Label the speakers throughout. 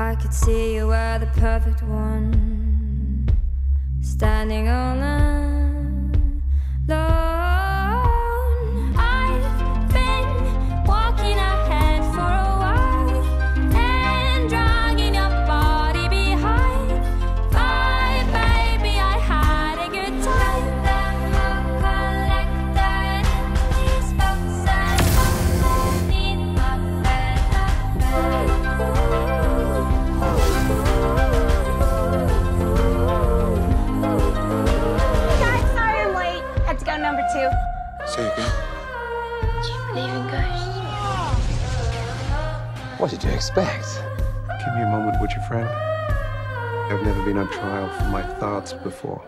Speaker 1: I could see you were the perfect one, Had
Speaker 2: number two.
Speaker 3: Say again.
Speaker 2: Do you believe in ghosts?
Speaker 4: What did you expect?
Speaker 3: Give me a moment, would you, friend? I've never been on trial for my thoughts before.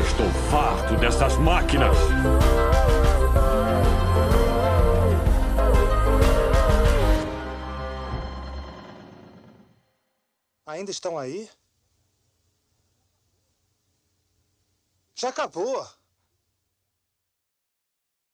Speaker 5: Estou farto dessas máquinas.
Speaker 6: Ainda estão aí? Já acabou.